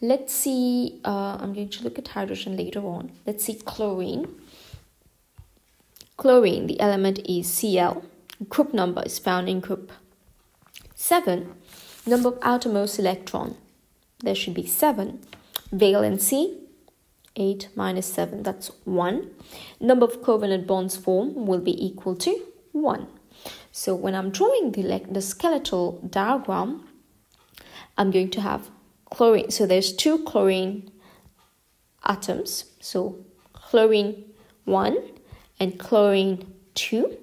Let's see, uh, I'm going to look at hydrogen later on. Let's see chlorine. Chlorine, the element is Cl. Group number is found in group 7. Number of outermost electron, there should be 7. Valency, 8 minus 7, that's 1. Number of covalent bonds formed will be equal to 1. So when I'm drawing the, the skeletal diagram, I'm going to have chlorine. So there's two chlorine atoms. So chlorine 1 and chlorine 2.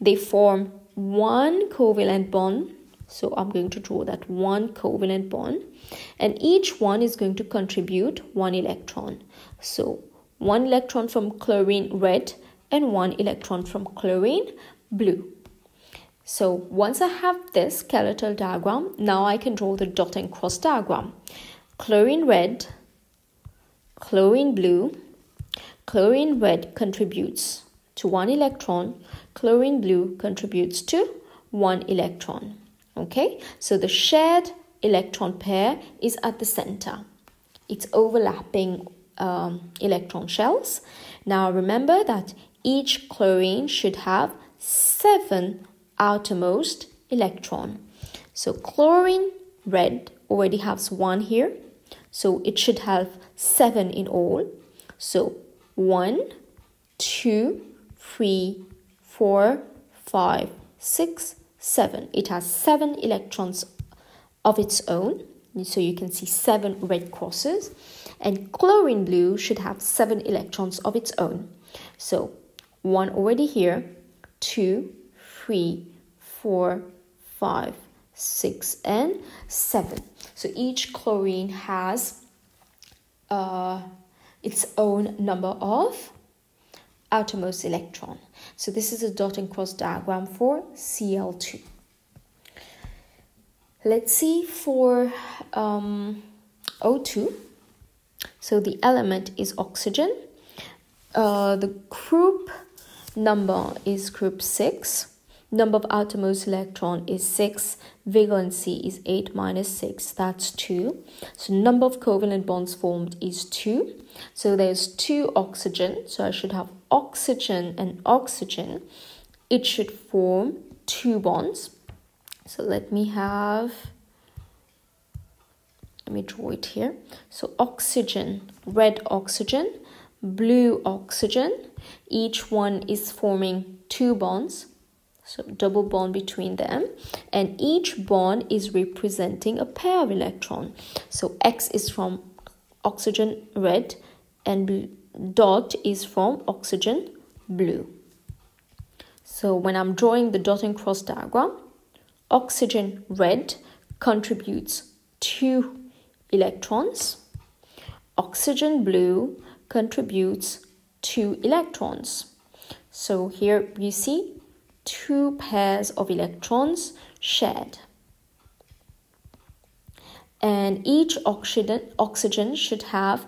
They form one covalent bond. So I'm going to draw that one covalent bond. And each one is going to contribute one electron. So one electron from chlorine red and one electron from chlorine blue. So once I have this skeletal diagram, now I can draw the dot and cross diagram. Chlorine red, chlorine blue, chlorine red contributes to one electron, chlorine blue contributes to one electron. Okay, so the shared electron pair is at the center. It's overlapping um, electron shells. Now remember that each chlorine should have seven outermost electron. So chlorine red already has one here. So it should have seven in all. So one, two, three, four, five, six, seven. It has seven electrons of its own. So you can see seven red crosses. And chlorine blue should have seven electrons of its own. So one already here, two, three, four, five, six, and seven. So each chlorine has uh, its own number of outermost electron. So this is a dot and cross diagram for Cl2. Let's see for um, O2. So the element is oxygen. Uh, the group number is group 6 number of outermost electron is 6 valency is 8 minus 6 that's 2 so number of covalent bonds formed is 2 so there's two oxygen so i should have oxygen and oxygen. It should form two bonds. So let me have let me draw it here. So oxygen red oxygen blue oxygen each one is forming two bonds so double bond between them. And each bond is representing a pair of electron. So x is from oxygen red and dot is from oxygen blue. So when i'm drawing the dot and cross diagram oxygen red contributes two electrons. Oxygen blue contributes two electrons. So here you see two pairs of electrons shared. And each oxygen, oxygen should have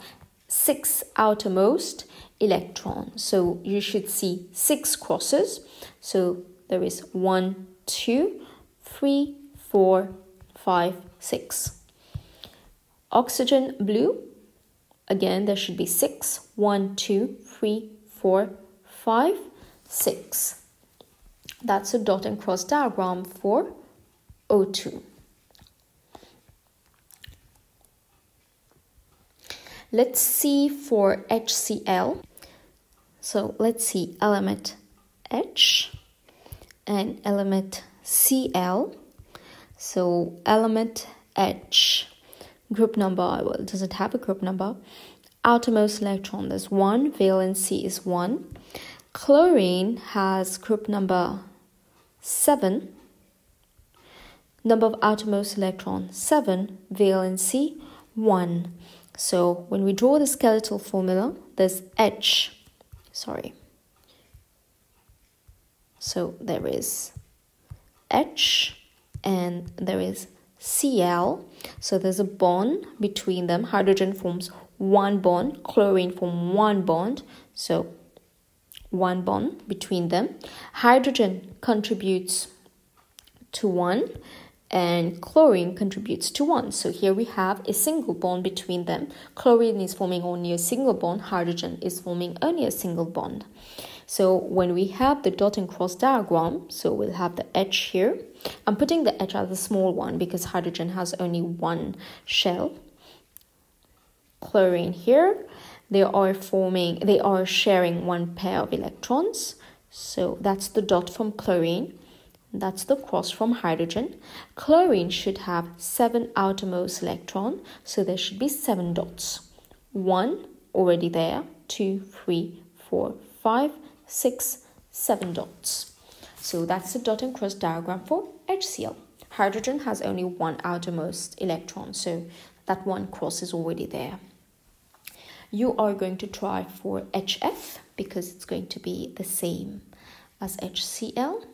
six outermost electrons. So you should see six crosses. So there is one, two, three, four, five, six. Oxygen blue, again, there should be six. One, two, three, four, five, six. That's a dot and cross diagram for O2. Let's see for HCl. So let's see element H and element Cl. So element H, group number, well, does it have a group number? Outermost electron, there's one, valency is one. Chlorine has group number 7 number of outermost electron. 7 valency 1 so when we draw the skeletal formula there's H. Sorry. So there is H and there is Cl. So there's a bond between them. Hydrogen forms one bond. Chlorine form one bond. So one bond between them. Hydrogen contributes to one and chlorine contributes to one. So here we have a single bond between them. Chlorine is forming only a single bond, hydrogen is forming only a single bond. So when we have the dot and cross diagram, so we'll have the H here. I'm putting the H as a small one because hydrogen has only one shell. Chlorine here, they are forming, they are sharing one pair of electrons. So that's the dot from chlorine. That's the cross from hydrogen. Chlorine should have seven outermost electron, so there should be seven dots. One already there, two, three, four, five, six, seven dots. So that's the dot and cross diagram for HCl. Hydrogen has only one outermost electron, so that one cross is already there. You are going to try for HF because it's going to be the same as HCl.